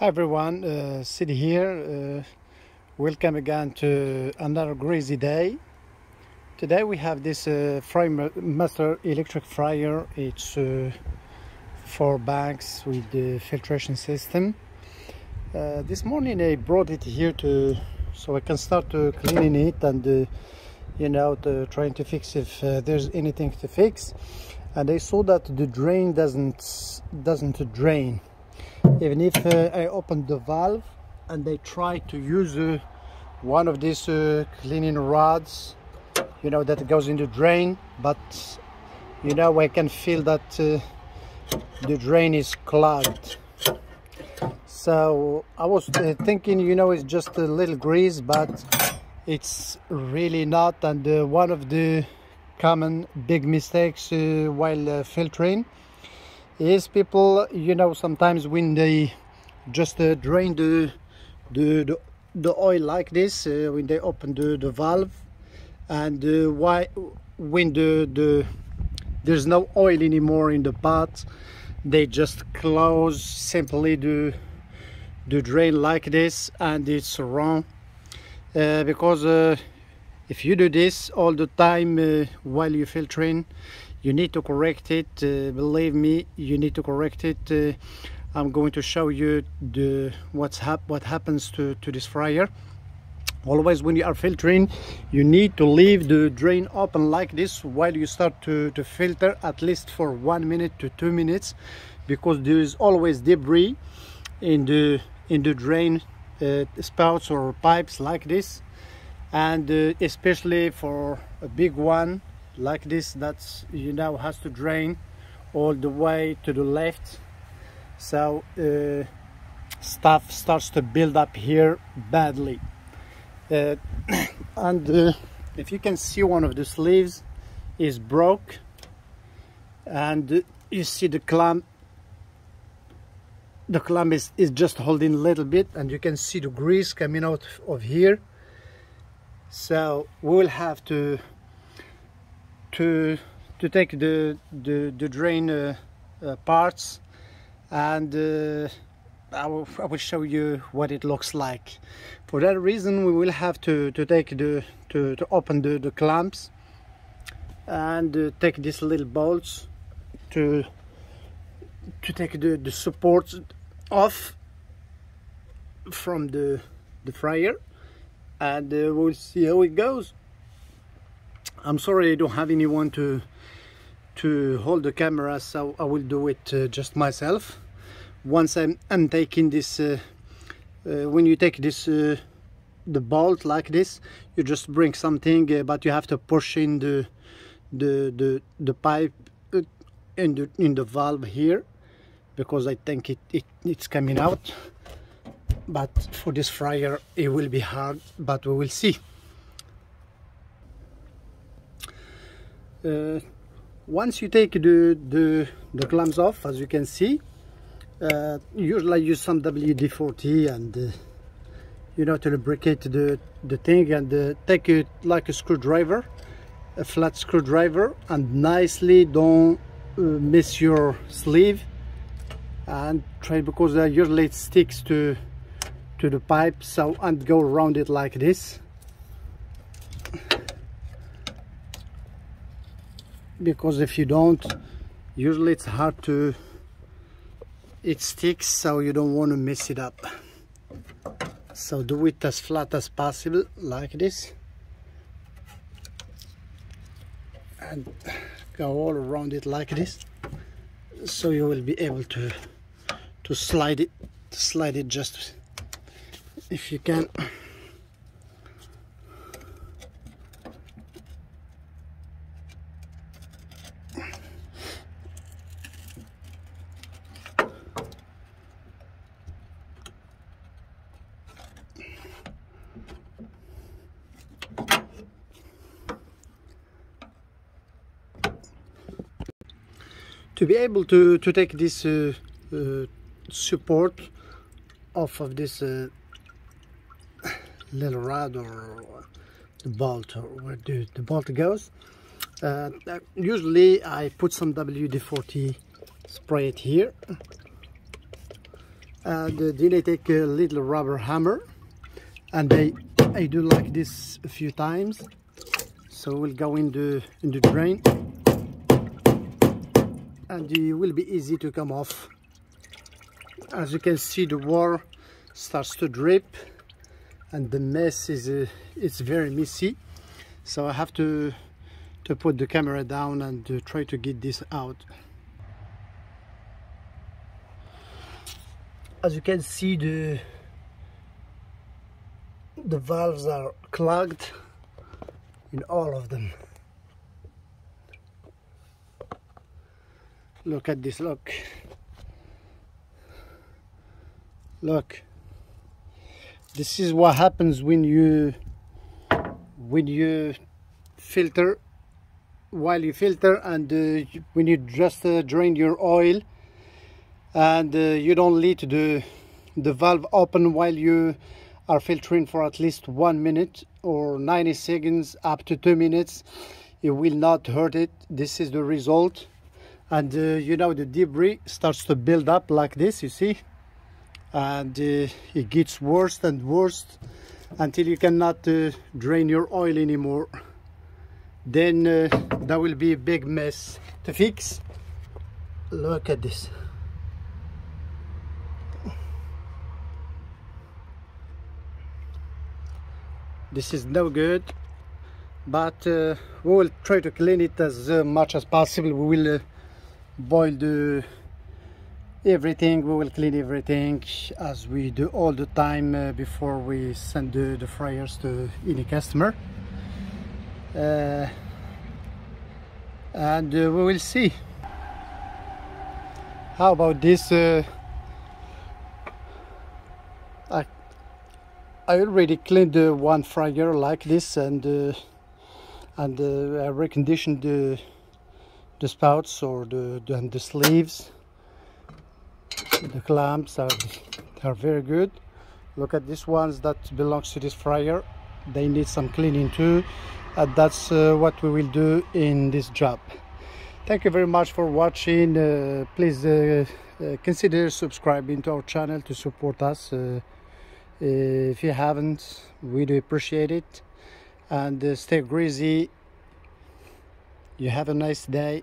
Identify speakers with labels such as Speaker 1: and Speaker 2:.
Speaker 1: Hi everyone, uh, Sid here. Uh, welcome again to another crazy day. Today we have this uh, Frymaster electric fryer. It's uh, four banks with the filtration system. Uh, this morning I brought it here to so I can start to cleaning it and uh, you know to trying to fix if uh, there's anything to fix. And I saw that the drain doesn't doesn't drain even if uh, I open the valve and I try to use uh, one of these uh, cleaning rods you know that goes in the drain but you know I can feel that uh, the drain is clogged. So I was uh, thinking you know it's just a little grease but it's really not and uh, one of the common big mistakes while filtering is people you know sometimes when they just uh, drain the, the, the the oil like this uh, when they open the, the valve and uh, why when the the there's no oil anymore in the pot they just close simply the the drain like this and it's wrong uh, because uh, if you do this all the time uh, while you're filtering you need to correct it. Uh, believe me you need to correct it. Uh, I'm going to show you the what's hap what happens to, to this fryer. Always when you are filtering you need to leave the drain open like this while you start to, to filter at least for one minute to two minutes because there is always debris in the in the drain uh, spouts or pipes like this and uh, especially for a big one like this that's you now has to drain all the way to the left. So uh, stuff starts to build up here badly. Uh, and uh, if you can see one of the sleeves is broke. And you see the clamp. The clamp is, is just holding a little bit and you can see the grease coming out of here so we will have to to to take the the, the drain uh, uh, parts and uh, I will, I will show you what it looks like. For that reason we will have to to take the to, to open the, the clamps and uh, take these little bolts to to take the, the supports off from the the fryer and uh, we'll see how it goes. I'm sorry I don't have anyone to to hold the camera so I will do it uh, just myself. Once I'm, I'm taking this uh, uh, when you take this uh, the bolt like this you just bring something uh, but you have to push in the the the, the pipe in the in the valve here because I think it, it it's coming out but for this fryer it will be hard but we will see. Uh, once you take the, the, the clamps off as you can see uh, usually I use some WD-40 and uh, you know to lubricate the, the thing and uh, take it like a screwdriver a flat screwdriver and nicely don't uh, miss your sleeve. And try because uh, usually it sticks to to the pipe so and go around it like this. Because if you don't usually it's hard to it sticks so you don't want to mess it up. So do it as flat as possible like this. And go all around it like this so you will be able to to slide it to slide it just if you can. To be able to, to take this uh, uh, support off of this uh, little rod or the bolt or where the, the bolt goes. Uh, usually I put some WD-40 spray it here. And uh, then I take a little rubber hammer and I, I do like this a few times. So we'll go in the in the drain. And it will be easy to come off. As you can see the water starts to drip and the mess is uh, it's very messy. So I have to to put the camera down and to try to get this out. As you can see the the valves are clogged in all of them. Look at this look. Look this is what happens when you when you filter while you filter and uh, when you just uh, drain your oil and uh, you don't leave the the valve open while you are filtering for at least one minute or 90 seconds up to two minutes. It will not hurt it. This is the result. And uh, you know the debris starts to build up like this you see and uh, it gets worse and worse until you cannot uh, drain your oil anymore. Then uh, that will be a big mess to fix. Look at this. This is no good but uh, we will try to clean it as uh, much as possible. We will uh, boil the everything we will clean everything as we do all the time uh, before we send the, the fryers to any customer. Uh, and uh, we will see. How about this uh, I, I already cleaned the one fryer like this and uh, and uh, I reconditioned the the spouts or the, the, the sleeves the clamps are, are very good. Look at these ones that belongs to this fryer. They need some cleaning too. And that's uh, what we will do in this job. Thank you very much for watching. Uh, please uh, uh consider subscribing to our channel to support us. Uh, if you haven't we do appreciate it. And uh, stay greasy. You have a nice day